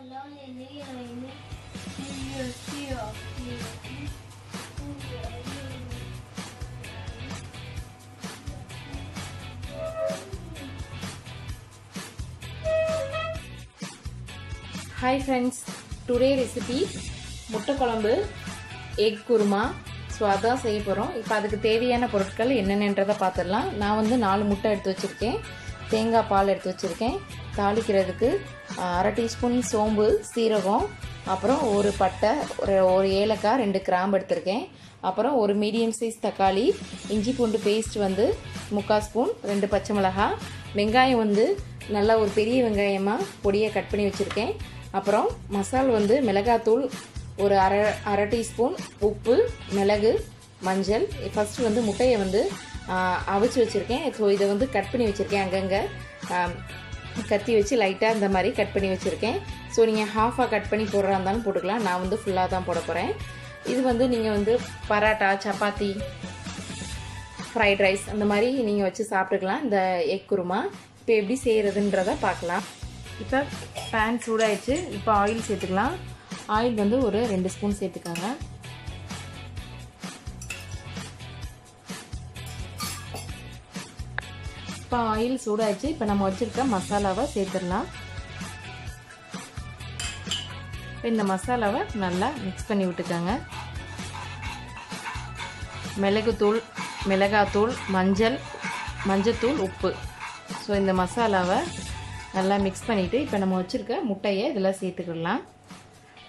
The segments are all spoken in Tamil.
ஹாய் ஃப்ரெண்ட்ஸ் டுடே ரெசிபி முட்டை குழம்பு எக் குருமா ஸோ அதான் செய்ய போகிறோம் இப்போ அதுக்கு தேவையான பொருட்கள் என்னென்னன்றதை பார்த்துடலாம். நான் வந்து நாலு முட்டை எடுத்து வச்சுருக்கேன். தேங்காய் பால் எடுத்து வச்சுருக்கேன். தாளிக்கிறதுக்கு அரை டீஸ்பூன் சோம்பு சீரகம் அப்புறம் ஒரு பட்டை ஒரு ஒரு ஏலக்காய் ரெண்டு கிராம்பு எடுத்திருக்கேன். அப்புறம் ஒரு மீடியம் சைஸ் தக்காளி இஞ்சி பூண்டு பேஸ்ட் வந்து முக்கால் ஸ்பூன் ரெண்டு பச்சை மிளகாய் வெங்காயம் வந்து நல்லா ஒரு பெரிய வெங்காயமாக பொடியை கட் பண்ணி வச்சுருக்கேன். அப்புறம் மசால் வந்து மிளகாத்தூள் ஒரு அரை அரை டீஸ்பூன் உப்பு மிளகு மஞ்சள் ஃபஸ்ட்டு வந்து முட்டையை வந்து அவிச்சு வச்சுருக்கேன். ஸோ இதை வந்து கட் பண்ணி வச்சுருக்கேன் அங்கங்கே. கத்தி வச்சு லைட்டாக இந்த மாதிரி கட் பண்ணி வச்சுருக்கேன். ஸோ நீங்கள் ஹாஃபாக கட் பண்ணி போடுறா இருந்தாலும் போட்டுக்கலாம். நான் வந்து ஃபுல்லாக தான் போட போகிறேன் இது வந்து நீங்கள் வந்து பராட்டா சப்பாத்தி ஃப்ரைட் ரைஸ் அந்த மாதிரி நீங்கள் வச்சு சாப்பிட்டுக்கலாம். இந்த எக் குருமா. இப்போ எப்படி செய்கிறதுன்றத பார்க்கலாம். இப்போ பேன் சூடாகிடுச்சு இப்போ ஆயில் சேர்த்துக்கலாம். ஆயில் வந்து ஒரு ரெண்டு ஸ்பூன் சேர்த்துக்காங்க. இப்போ ஆயில் சூடாச்சு இப்போ நம்ம வச்சுருக்க மசாலாவை சேர்த்துடலாம். இப்போ இந்த மசாலாவை நல்லா மிக்ஸ் பண்ணி விட்டுக்கோங்க. மிளகுத்தூள் மிளகாத்தூள் மஞ்சள் மஞ்சத்தூள் உப்பு. ஸோ இந்த மசாலாவை நல்லா மிக்ஸ் பண்ணிவிட்டு இப்போ நம்ம வச்சுருக்க முட்டையை இதில் சேர்த்துக்கிடலாம்.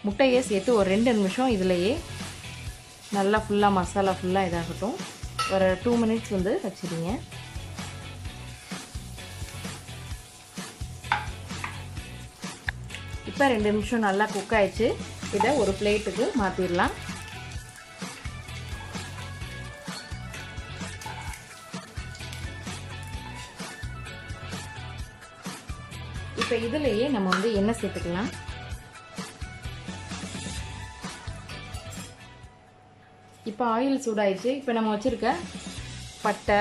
முட்டையை சேர்த்து ஒரு ரெண்டு நிமிஷம் இதிலையே நல்லா ஃபுல்லாக மசாலா ஃபுல்லாக இதாகட்டும். ஒரு டூ மினிட்ஸ் வந்து வச்சுருங்க. இப்போ ரெண்டு நிமிஷம் நல்லா குக் ஆயிடுச்சு. இதை ஒரு பிளேட்டுக்கு மாற்றிடலாம் இப்போ இதுலேயே நம்ம வந்து எண்ணெய் சேர்த்துக்கலாம். இப்போ ஆயில் சூடாயிடுச்சு. இப்போ நம்ம வச்சுருக்க பட்டை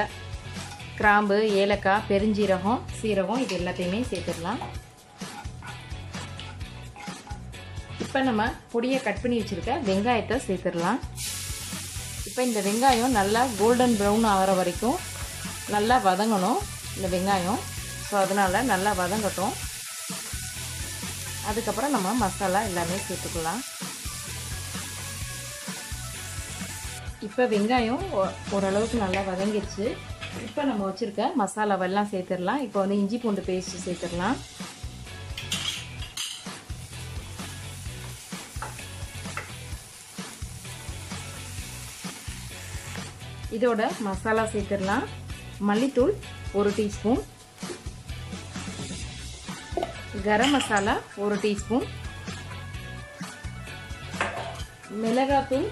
கிராம்பு ஏலக்காய் பெருஞ்சீரகம் சீரகம் இது எல்லாத்தையுமே சேர்த்துடலாம். இப்போ நம்ம பொடியை கட் பண்ணி வச்சுருக்க வெங்காயத்தை சேர்த்துடலாம். இப்போ இந்த வெங்காயம் நல்லா கோல்டன் ப்ரௌன் ஆகிற வரைக்கும் நல்லா வதங்கணும் இந்த வெங்காயம். ஸோ அதனால் நல்லா வதங்கட்டும். அதுக்கப்புறம் நம்ம மசாலா எல்லாமே சேர்த்துக்கலாம். இப்போ வெங்காயம் ஓ- ஓரளவுக்கு நல்லா வதங்கிடுச்சு. இப்போ நம்ம வச்சுருக்க மசாலாவெல்லாம் சேர்த்துடலாம். இப்போ வந்து இஞ்சி பூண்டு பேஸ்ட்டு சேர்த்துடலாம். இதோட மசாலா சேர்த்துடலாம். மல்லித்தூள் ஒரு டீஸ்பூன். கரம் மசாலா ஒரு டீஸ்பூன். மிளகாத்தூள்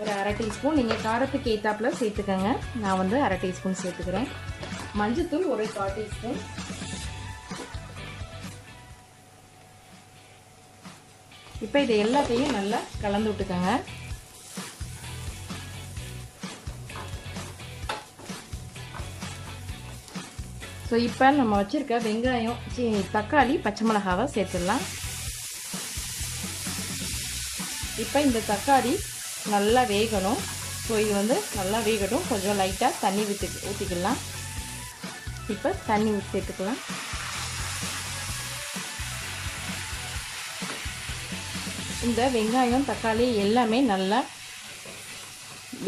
ஒரு அரை டீஸ்பூன். நீங்கள் காரத்துக்கு ஏத்தாப்புல சேர்த்துக்கோங்க. நான் வந்து அரை டீஸ்பூன் சேர்த்துக்கிறேன். மஞ்சத்தூள் ஒரு கால் டீஸ்பூன். இப்போ இது எல்லாத்தையும் நல்லா கலந்து விட்டுக்கோங்க. ஸோ இப்போ நம்ம வச்சுருக்க வெங்காயம் சி தக்காளி பச்சை மிளகாவை சேர்த்துடலாம். இப்போ இந்த தக்காளி நல்லா வேகணும். ஸோ இது வந்து நல்லா வேகட்டும். கொஞ்சம் லைட்டாக தண்ணி ஊற்றி ஊற்றிக்கலாம் இப்போ தண்ணி சேர்த்துக்கலாம். இந்த வெங்காயம் தக்காளி எல்லாமே நல்லா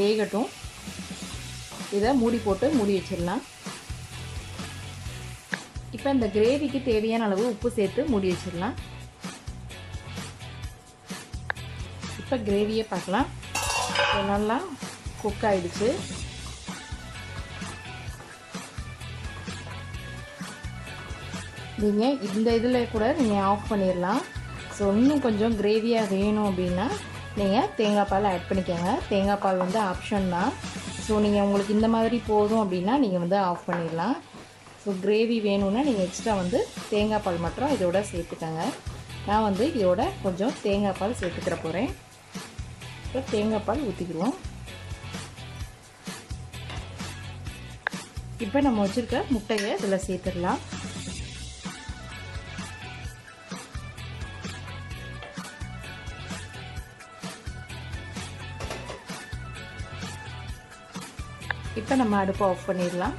வேகட்டும். இதை மூடி போட்டு மூடி வச்சிடலாம். இப்போ இந்த கிரேவிக்கு தேவையான அளவு உப்பு சேர்த்து மூடி வச்சிடலாம். இப்போ கிரேவியை பார்க்கலாம். நல்லா குக் ஆகிடுச்சு நீங்கள் இந்த இதில் கூட நீங்கள் ஆஃப் பண்ணிடலாம். ஸோ இன்னும் கொஞ்சம் கிரேவியாக வேணும் அப்படின்னா நீங்கள் தேங்காய் பால் ஆட் பண்ணிக்கோங்க. தேங்காய் பால் வந்து ஆப்ஷன் தான். ஸோ நீங்கள் உங்களுக்கு இந்த மாதிரி போதும் அப்படின்னா நீங்கள் வந்து ஆஃப் பண்ணிடலாம். ஸோ கிரேவி வேணும்னா நீங்கள் எக்ஸ்ட்ரா வந்து தேங்காய் பால் மட்டும் இதோட சேர்த்துக்கோங்க. நான் வந்து இதோட கொஞ்சம் தேங்காய் பால் சேர்த்துக்கிற போகிறேன் இப்போ தேங்காய் பால் ஊற்றிக்கிடுவோம் இப்போ நம்ம வச்சுருக்க முட்டையை இதில் சேர்த்துடலாம். இப்போ நம்ம அடுப்பை ஆஃப் பண்ணிடலாம்.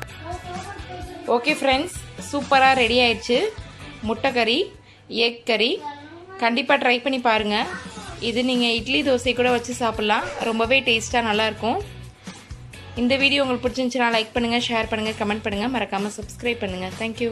ஓகே ஃப்ரெண்ட்ஸ் சூப்பராக ரெடி ஆயிடுச்சு. முட்டை கறி எக் கறி. கண்டிப்பாக ட்ரை பண்ணி பாருங்கள் இது நீங்கள் இட்லி தோசை கூட வச்சு சாப்பிட்லாம். ரொம்பவே டேஸ்ட்டாக நல்லாயிருக்கும். இந்த வீடியோ உங்களுக்கு பிடிச்சிருந்துச்சுன்னா லைக் பண்ணுங்கள் ஷேர் பண்ணுங்கள் கமெண்ட் பண்ணுங்கள் மறக்காமல் சப்ஸ்கிரைப் பண்ணுங்கள் தேங்க்யூ